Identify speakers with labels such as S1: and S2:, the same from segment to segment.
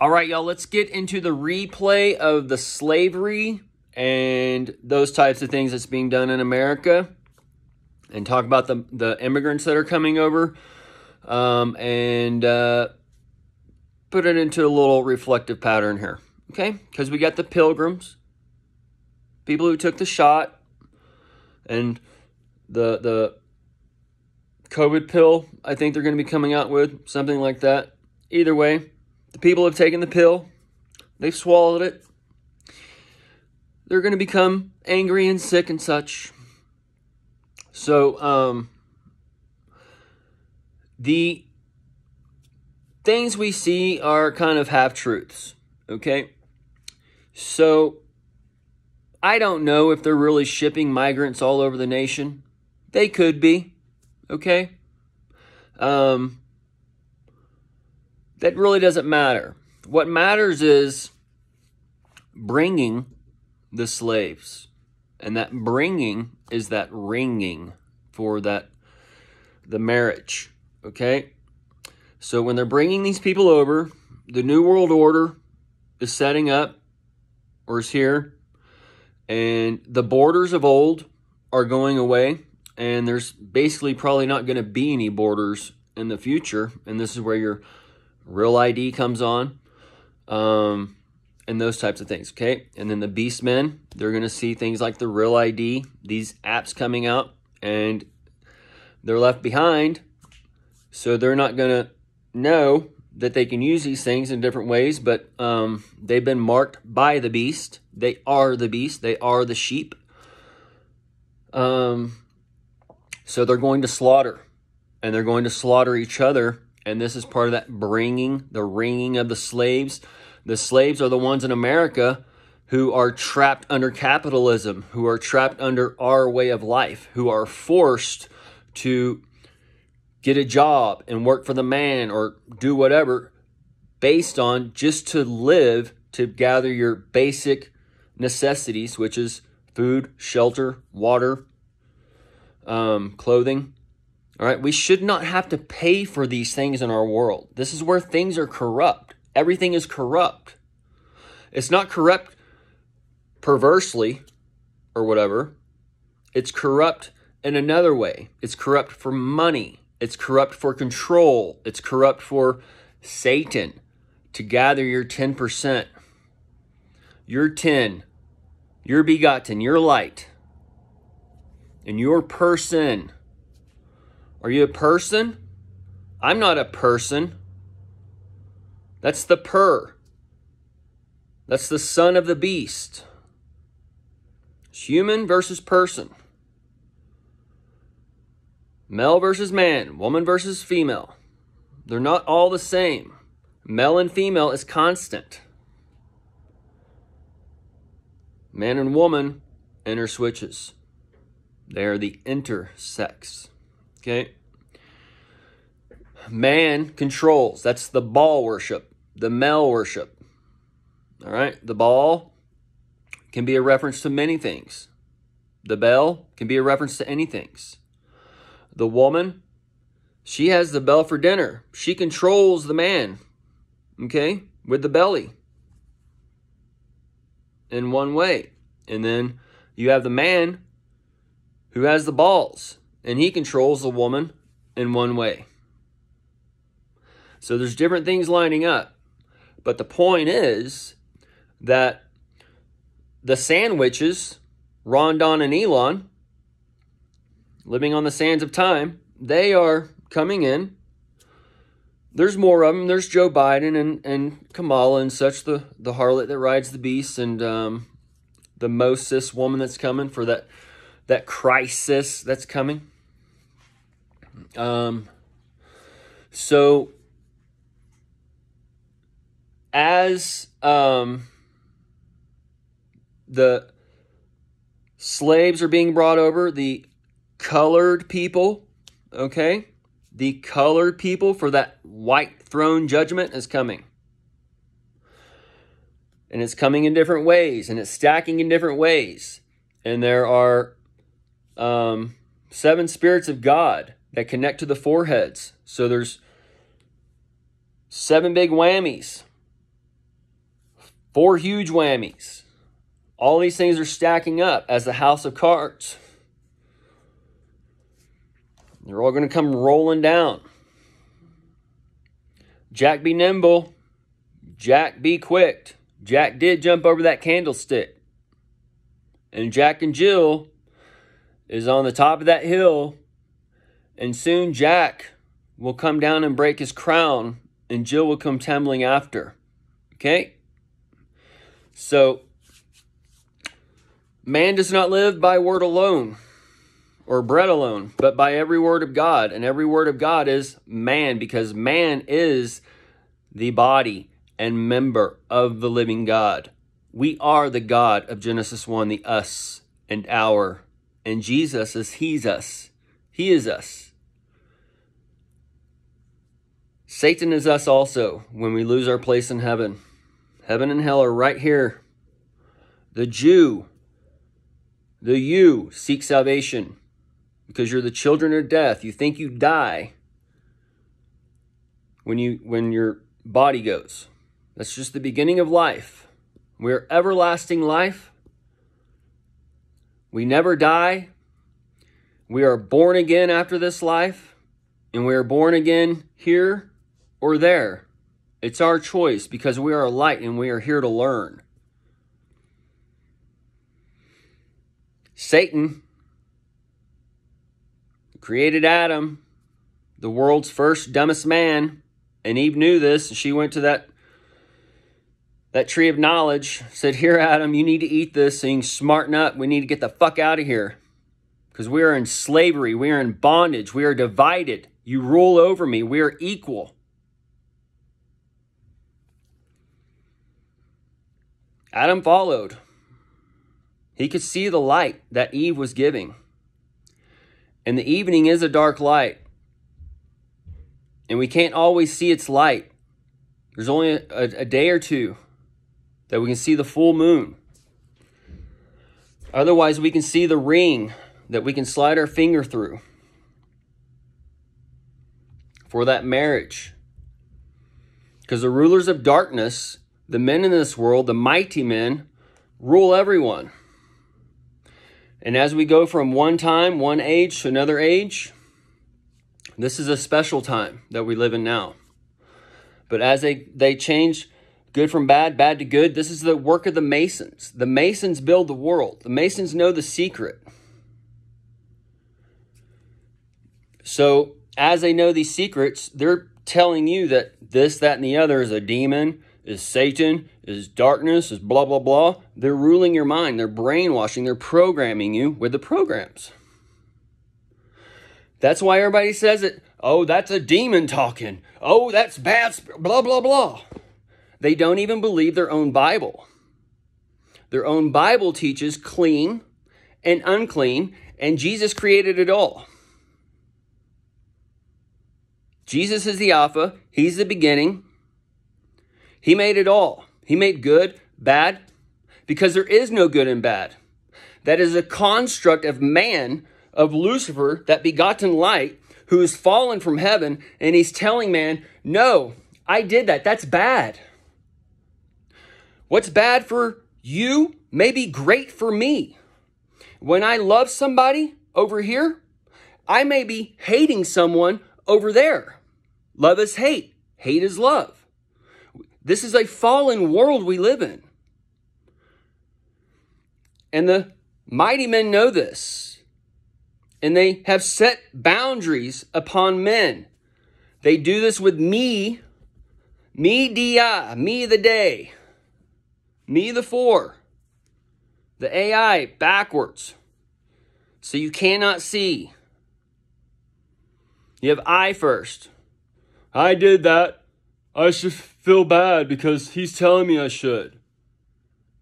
S1: All right, y'all, let's get into the replay of the slavery and those types of things that's being done in America and talk about the, the immigrants that are coming over um, and uh, put it into a little reflective pattern here. Okay? Because we got the pilgrims, people who took the shot, and the the COVID pill, I think they're going to be coming out with something like that. Either way, the people have taken the pill, they've swallowed it. They're going to become angry and sick and such. So, um, the things we see are kind of half truths, okay? So, I don't know if they're really shipping migrants all over the nation. They could be, okay? Um, that really doesn't matter. What matters is bringing the slaves. And that bringing is that ringing for that the marriage, okay? So when they're bringing these people over, the new world order is setting up or is here and the borders of old are going away and there's basically probably not going to be any borders in the future and this is where your real id comes on um, and those types of things okay? And then the beastmen they're going to see things like the real id these apps coming out and they're left behind so they're not going to know that they can use these things in different ways but um, they've been marked by the beast. They are the beast. They are the sheep. Um, so they're going to slaughter and they're going to slaughter each other. And this is part of that bringing, the ringing of the slaves. The slaves are the ones in America who are trapped under capitalism, who are trapped under our way of life, who are forced to get a job and work for the man or do whatever based on just to live, to gather your basic necessities, which is food, shelter, water, um, clothing. All right, we should not have to pay for these things in our world. This is where things are corrupt. Everything is corrupt. It's not corrupt perversely or whatever. It's corrupt in another way. It's corrupt for money. It's corrupt for control. It's corrupt for Satan to gather your 10%. Your 10, your begotten, your light, and your person are you a person? I'm not a person. That's the per. That's the son of the beast. It's human versus person. Male versus man, woman versus female. They're not all the same. Male and female is constant. Man and woman enter switches. They are the intersex. Okay. Man controls. That's the Baal worship, the male worship. All right. The Baal can be a reference to many things. The bell can be a reference to any things. The woman, she has the bell for dinner. She controls the man, okay, with the belly in one way. And then you have the man who has the balls and he controls the woman in one way. So there's different things lining up. But the point is that the sandwiches, Rondon and Elon, living on the sands of time, they are coming in. There's more of them. There's Joe Biden and, and Kamala and such, the, the harlot that rides the beast, and um, the Moses woman that's coming for that that crisis that's coming. Um, so as um, the slaves are being brought over, the colored people, okay, the colored people for that white throne judgment is coming. And it's coming in different ways and it's stacking in different ways. And there are um, seven spirits of God that connect to the foreheads. So there's seven big whammies. Four huge whammies. All these things are stacking up as the house of cards. They're all going to come rolling down. Jack be nimble. Jack be quick. Jack did jump over that candlestick. And Jack and Jill is on the top of that hill. And soon Jack will come down and break his crown, and Jill will come tumbling after. Okay? So, man does not live by word alone or bread alone, but by every word of God. And every word of God is man, because man is the body and member of the living God. We are the God of Genesis 1, the us and our. And Jesus is He's us. He is us. Satan is us also when we lose our place in heaven. Heaven and hell are right here. The Jew, the you seek salvation because you're the children of death. You think you die when you when your body goes. That's just the beginning of life. We're everlasting life. We never die. We are born again after this life, and we are born again here or there. It's our choice because we are a light and we are here to learn. Satan created Adam, the world's first dumbest man, and Eve knew this. and She went to that that tree of knowledge, said, Here, Adam, you need to eat this can smarten up. We need to get the fuck out of here. Because we are in slavery. We are in bondage. We are divided. You rule over me. We are equal. Adam followed. He could see the light that Eve was giving. And the evening is a dark light. And we can't always see its light. There's only a, a, day or two that we can see the full moon. Otherwise, we can see the ring that we can slide our finger through for that marriage. Because the rulers of darkness the men in this world, the mighty men, rule everyone. And as we go from one time, one age to another age, this is a special time that we live in now. But as they, they change good from bad, bad to good, this is the work of the Masons. The Masons build the world, the Masons know the secret. So, as they know these secrets, they're telling you that this, that, and the other is a demon, is Satan, is darkness, is blah, blah, blah. They're ruling your mind. They're brainwashing. They're programming you with the programs. That's why everybody says it. Oh, that's a demon talking. Oh, that's bad. Blah, blah, blah. They don't even believe their own Bible. Their own Bible teaches clean and unclean, and Jesus created it all. Jesus is the Alpha, He's the beginning, he made it all. He made good, bad, because there is no good and bad. That is a construct of man, of Lucifer, that begotten light, who is fallen from heaven, and he's telling man, No, I did that. That's bad. What's bad for you may be great for me. When I love somebody over here, I may be hating someone over there. Love is hate, hate is love. This is a fallen world we live in. And the mighty men know this. And they have set boundaries upon men. They do this with me, me DI, me the day, me the four, the AI backwards. So you cannot see. You have I first. I did that. I should feel bad because he's telling me I should.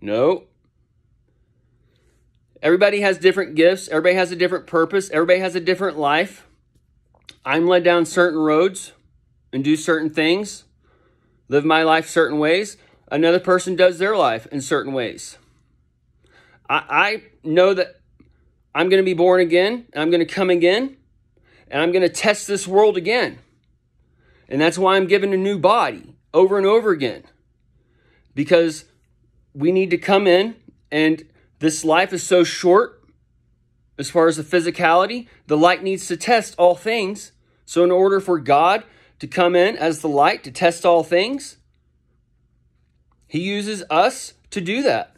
S1: No. Everybody has different gifts. Everybody has a different purpose. Everybody has a different life. I'm led down certain roads and do certain things, live my life certain ways. Another person does their life in certain ways. I, I know that I'm going to be born again, and I'm going to come again, and I'm going to test this world again. And that's why I'm given a new body over and over again. Because we need to come in, and this life is so short as far as the physicality. The light needs to test all things. So, in order for God to come in as the light to test all things, He uses us to do that.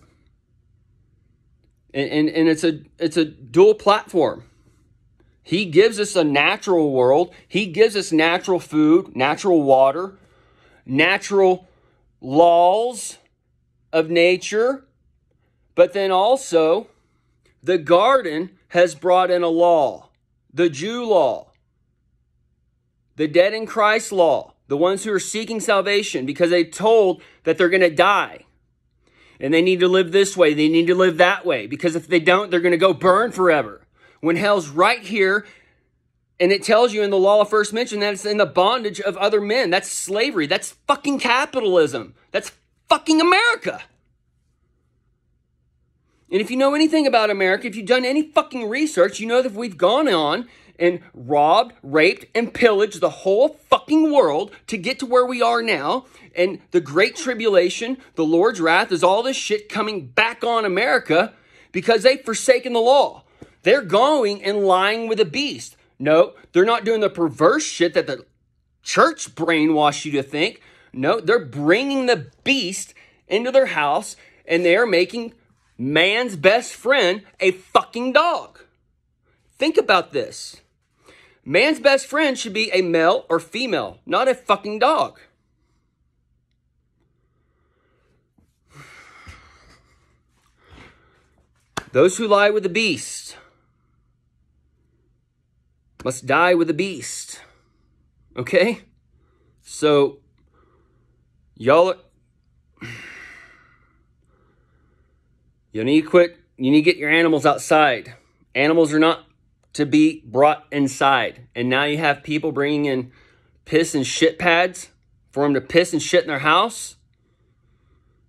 S1: And, and, and it's a it's a dual platform. He gives us a natural world. He gives us natural food, natural water, natural laws of nature. But then also, the garden has brought in a law, the Jew law, the dead in Christ law, the ones who are seeking salvation because they told that they're going to die. And they need to live this way, they need to live that way, because if they don't, they're going to go burn forever when hell's right here and it tells you in the law of first mention that it's in the bondage of other men. That's slavery. That's fucking capitalism. That's fucking America. And if you know anything about America, if you've done any fucking research, you know that we've gone on and robbed, raped, and pillaged the whole fucking world to get to where we are now. And the Great Tribulation, the Lord's wrath, is all this shit coming back on America because they've forsaken the law. They're going and lying with a beast. No, they're not doing the perverse shit that the church brainwashed you to think. No, they're bringing the beast into their house and they are making man's best friend a fucking dog. Think about this. Man's best friend should be a male or female, not a fucking dog. Those who lie with the beast must die with the beast. Okay? So, y'all, you need to quit, you need to get your animals outside. Animals are not to be brought inside. And now you have people bringing in piss and shit pads for them to piss and shit in their house.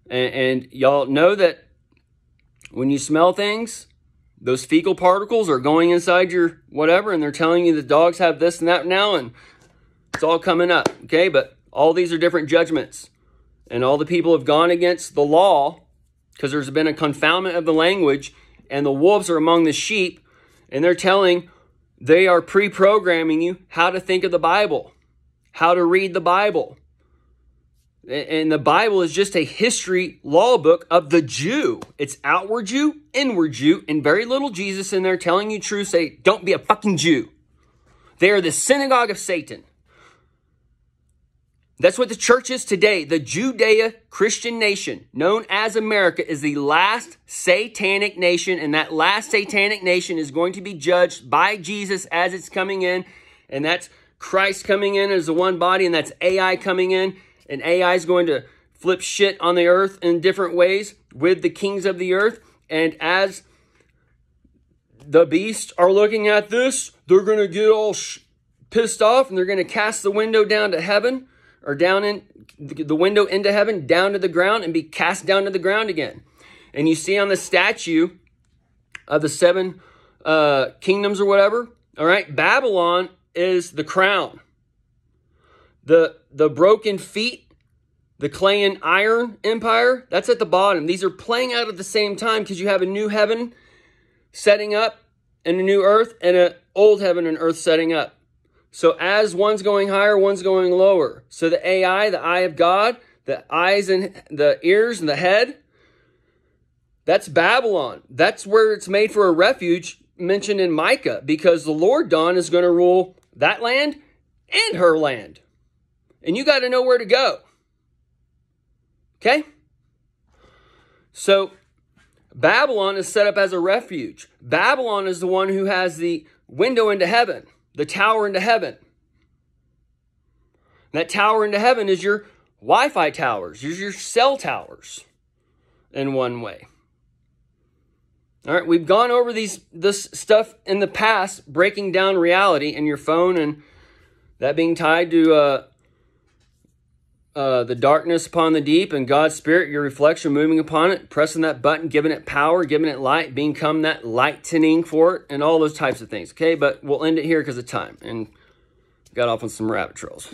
S1: And, and y'all know that when you smell things, those fecal particles are going inside your whatever, and they're telling you the dogs have this and that now, and it's all coming up. Okay, but all these are different judgments, and all the people have gone against the law because there's been a confoundment of the language, and the wolves are among the sheep, and they're telling they are pre programming you how to think of the Bible, how to read the Bible. And the Bible is just a history law book of the Jew. It's outward Jew, inward Jew, and very little Jesus in there telling you truth. Say, don't be a fucking Jew. They are the synagogue of Satan. That's what the church is today. The Judea Christian nation, known as America, is the last satanic nation, and that last satanic nation is going to be judged by Jesus as it's coming in, and that's Christ coming in as the one body, and that's AI coming in and AI is going to flip shit on the earth in different ways with the kings of the earth. And as the beasts are looking at this, they're going to get all sh- pissed off and they're going to cast the window down to heaven or down in the window into heaven, down to the ground, and be cast down to the ground again. And you see on the statue of the seven uh, kingdoms or whatever, all right, Babylon is the crown the the broken feet, the clay and iron empire, that's at the bottom. These are playing out at the same time because you have a new heaven setting up and a new earth and an old heaven and earth setting up. So as one's going higher, one's going lower. So the AI, the eye of God, the eyes and the ears and the head, that's Babylon. That's where it's made for a refuge mentioned in Micah because the Lord Don is going to rule that land and her land and you got to know where to go. Okay? So, Babylon is set up as a refuge. Babylon is the one who has the window into heaven, the tower into heaven. And that tower into heaven is your Wi Fi towers, is your cell towers in one way. All right, we've gone over these this stuff in the past, breaking down reality and your phone and that being tied to uh, uh, the darkness upon the deep and God's Spirit, your reflection moving upon it, pressing that button, giving it power, giving it light, become that lightening for it, and all those types of things. Okay, but we'll end it here because of time and got off on some rabbit trails.